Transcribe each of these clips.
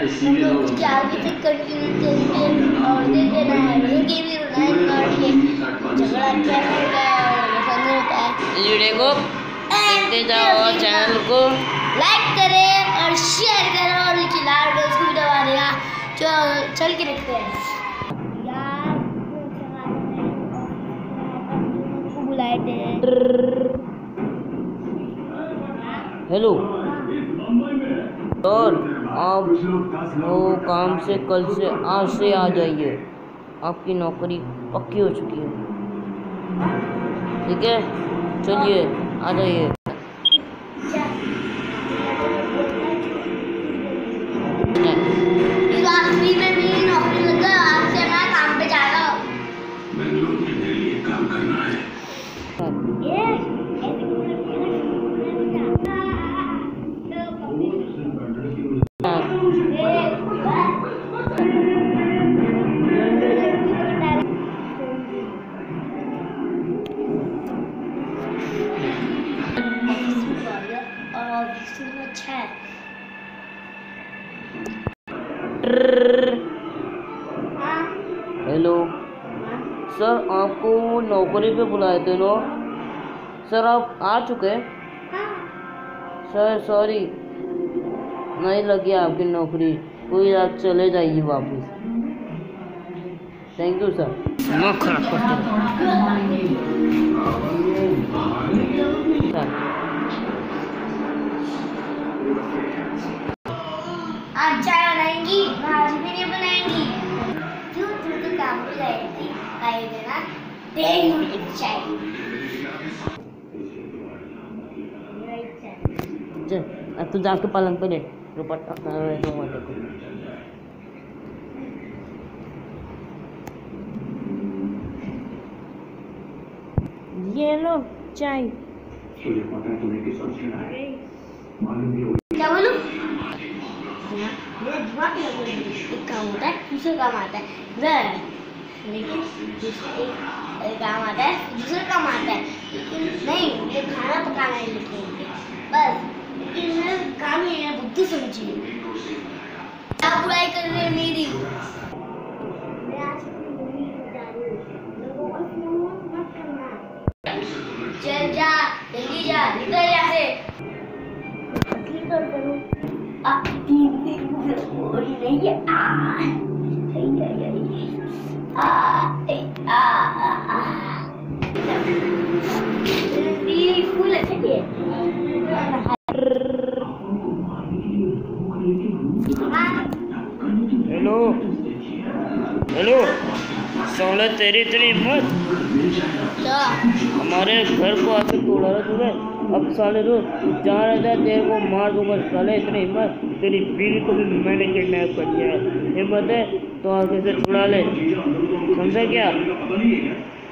उसके आगे कंटिन्यू और देना है। उनके भी के झगड़ा अच्छा होता है पसंद होता है। वीडियो को देखते जाओ और चैनल को। लाइक करें और शेयर करें और नीचे लाल बटन उसको भी दबा देना चलो चल के रखते हैं। बुलाए थे। हेलो और आप वो काम से, कल से, आज से आ जाइए। आपकी नौकरी पक्की हो चुकी है। ठीक है? चलिए, आ जाइए। और अच्छा है। हाँ हेलो सर आपको नौकरी पे बुलाए थे नो? सर आप आ चुके हाँ? सर सॉरी नहीं लगी आपकी नौकरी। कोई आप चले जाइए वापस। थैंक यू सर खराब करते चल अब तू जाके पलंग पे लेट दुपट्टा अपना तो मत देखो। ये लो चाय। क्या बोलूँ? लग रहा एक काम होता है दूसरा काम आता है। लेकिन एक काम आता है दूसरा काम आता है लेकिन नहीं मुझे खाना पकाना है लिखेंगे बस लेकिन मेरा काम ही है बुद्धि समझिए क्या बुराई कर रहे हैं मेरी चल जा जल्दी जा निकल यहाँ से नहीं हे हेलो। हेलो। साले, तेरी इतनी हिम्मत? हमारे घर को आके तोड़ा रहा तूने। अब साले तो जहाँ रहता है तेरे को मार दो दूँगा। साले, इतनी हिम्मत। तेरी बीवी को भी मैंने किडनैप कर लिया है। हिम्मत है तो आगे से छुड़ा ले। समझा क्या?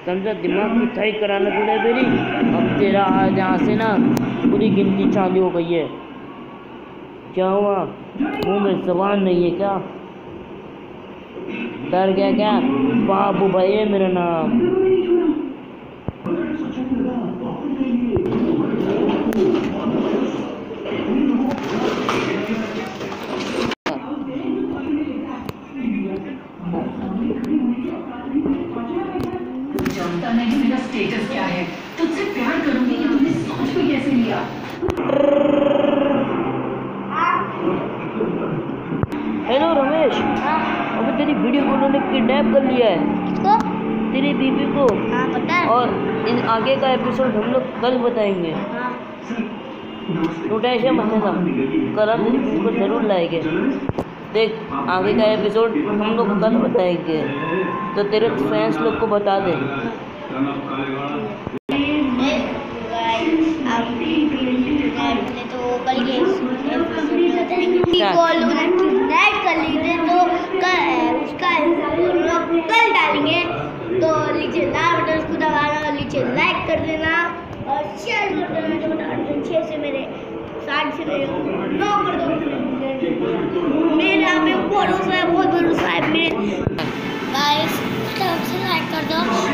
समझा, दिमाग की थाई कराना तूने मेरी अब तेरा आज यहाँ से ना पूरी गिनती चालू हो गई है। क्या हुआ? मुँह में जबान नहीं है क्या? डर गया क्या? बाबू भाई है मेरा नाम। जानता हेलो रमेश अबे तेरी वीडियो को उन्होंने किडनैप कर लिया है। किसको? तेरी बीवी को। हाँ पता है। और इन आगे का एपिसोड हम लोग कल बताएँगे। हाँ। तू टेंशन मत लेना। कल हम तेरी बीवी को ज़रूर लाएँगे। देख आगे का एपिसोड हम लोग कल बताएँगे। तो तेरे फ्रेंड्स लोग को बता दे। बटन छः से मेरे साठ से मेरे नौ कर दो। मेरे पे भरोसा है, बहुत भरोसा है, मेरे। गाइस लाइक कर दो।